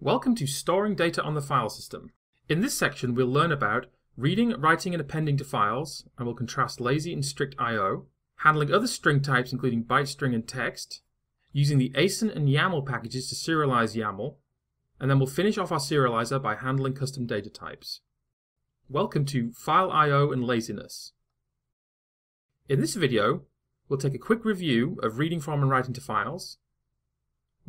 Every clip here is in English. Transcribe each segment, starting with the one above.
Welcome to Storing Data on the File System. In this section we'll learn about reading, writing and appending to files, and we'll contrast lazy and strict I.O., handling other string types including byte string and text, using the Aeson and YAML packages to serialize YAML, and then we'll finish off our serializer by handling custom data types. Welcome to File I.O. and Laziness. In this video, we'll take a quick review of reading from and writing to files,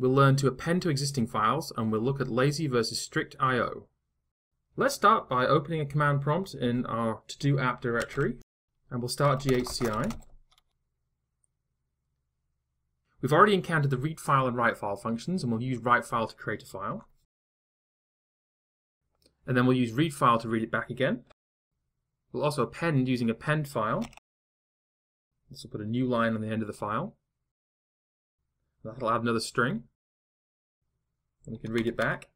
We'll learn to append to existing files and we'll look at lazy versus strict I.O. Let's start by opening a command prompt in our to-do app directory and we'll start GHCI. We've already encountered the read file and write file functions and we'll use write file to create a file. And then we'll use read file to read it back again. We'll also append using append file. This will put a new line on the end of the file. That'll add another string. And we can read it back.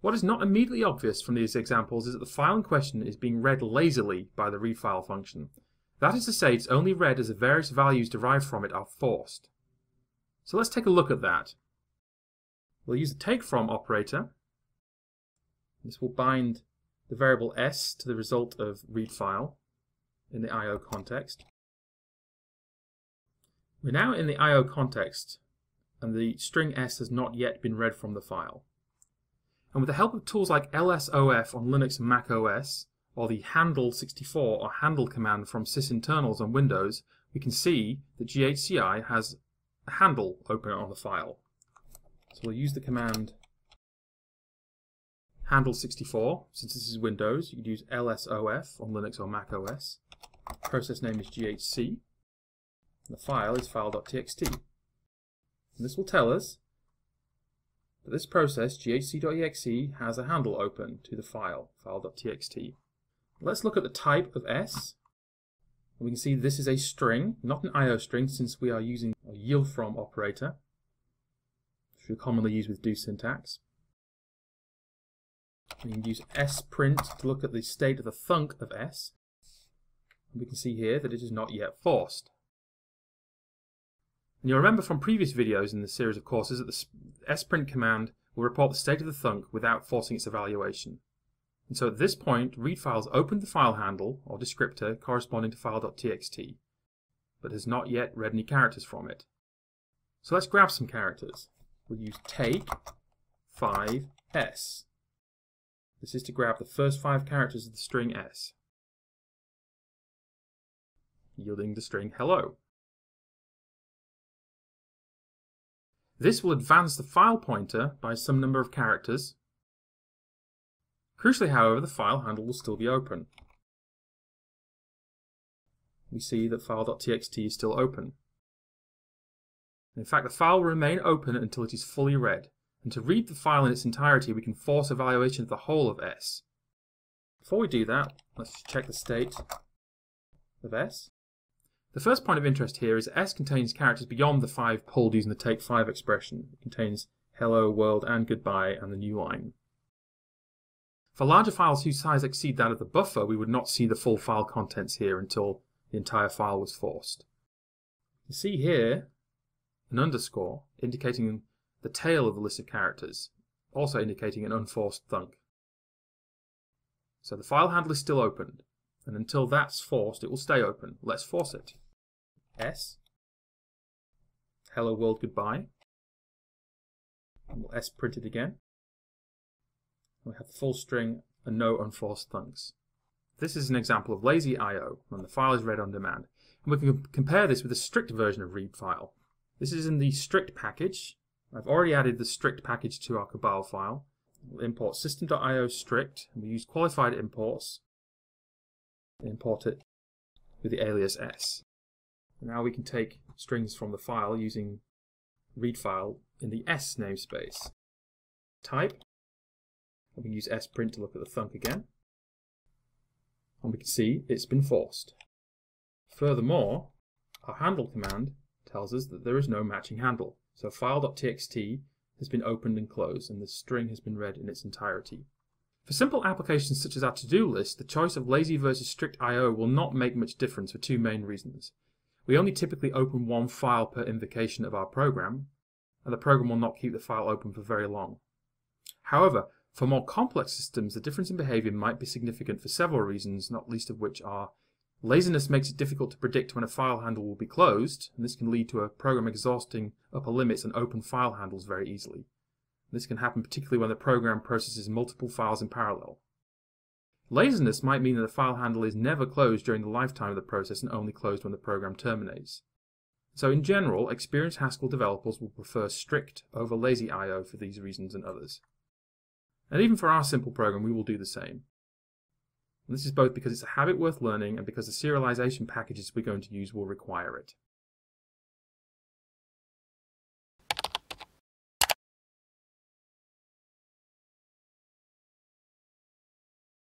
What is not immediately obvious from these examples is that the file in question is being read lazily by the readFile function. That is to say, it's only read as the various values derived from it are forced. So let's take a look at that. We'll use the takefrom operator. This will bind the variable s to the result of readFile in the I.O. context. We're now in the I.O. context, and the string s has not yet been read from the file. And with the help of tools like lsof on Linux and Mac OS, or the handle64 or handle command from sysinternals on Windows, we can see that GHCI has a handle open on the file. So we'll use the command handle64, since this is Windows, you could use lsof on Linux or Mac OS. Process name is GHC. The file is file.txt. This will tell us that this process, ghc.exe, has a handle open to the file, file.txt. Let's look at the type of S. We can see this is a string, not an IO string, since we are using a yield from operator, which we commonly use with do syntax. We can use sprint to look at the state of the thunk of S. And we can see here that it is not yet forced. And you'll remember from previous videos in this series of courses that the sprint command will report the state of the thunk without forcing its evaluation. And so at this point, read files opened the file handle, or descriptor, corresponding to file.txt, but has not yet read any characters from it. So let's grab some characters. We'll use take 5s. This is to grab the first five characters of the string s, yielding the string hello. This will advance the file pointer by some number of characters. Crucially, however, the file handle will still be open. We see that file.txt is still open. In fact, the file will remain open until it is fully read. And to read the file in its entirety, we can force evaluation of the whole of S. Before we do that, let's check the state of S. The first point of interest here is S contains characters beyond the five pulled using the take five expression. It contains hello, world, and goodbye, and the new line. For larger files whose size exceed that of the buffer, we would not see the full file contents here until the entire file was forced. You see here an underscore indicating the tail of the list of characters, also indicating an unforced thunk. So the file handle is still opened, and until that's forced, it will stay open. Let's force it. S. Hello world goodbye. And we'll S print it again. We have full string and no unforced thunks. This is an example of lazy I.O. when the file is read on demand. And we can compare this with a strict version of read file. This is in the strict package. I've already added the strict package to our Cabal file. We'll import system.io strict, and we use qualified imports. Import it with the alias s. Now we can take strings from the file using read file in the s namespace. Type, and we can use sprint to look at the thunk again. And we can see it's been forced. Furthermore, our handle command tells us that there is no matching handle. So file.txt has been opened and closed, and the string has been read in its entirety. For simple applications such as our to-do list, the choice of lazy versus strict I.O. will not make much difference for two main reasons. We only typically open one file per invocation of our program, and the program will not keep the file open for very long. However, for more complex systems, the difference in behavior might be significant for several reasons, not least of which are laziness makes it difficult to predict when a file handle will be closed, and this can lead to a program exhausting upper limits and open file handles very easily. This can happen particularly when the program processes multiple files in parallel. Laziness might mean that the file handle is never closed during the lifetime of the process and only closed when the program terminates. So in general, experienced Haskell developers will prefer strict over lazy I.O. for these reasons and others. And even for our simple program, we will do the same. And this is both because it's a habit worth learning and because the serialization packages we're going to use will require it.